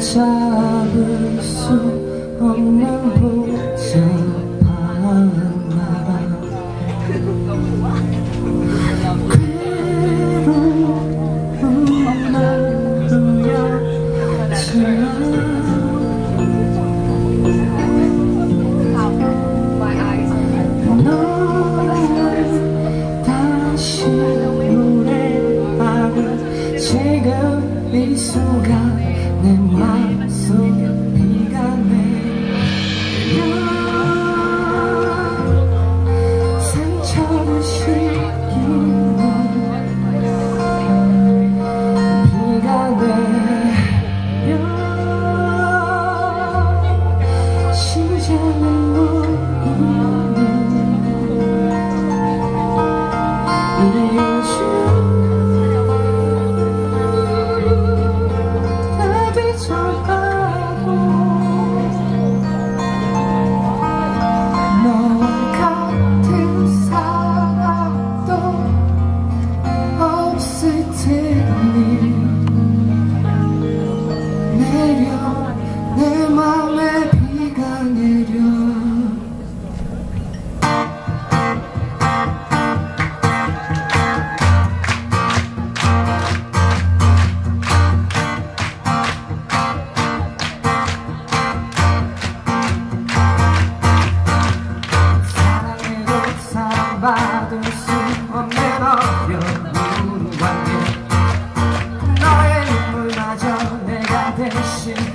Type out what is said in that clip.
잡을 수 없는 복잡한 나라 괴로운 날 흘렸지만 지금 이 순간. 내 말씀 네가 내 받을 수 없는 어려운 우리 관계 너의 눈물마저 내가 대신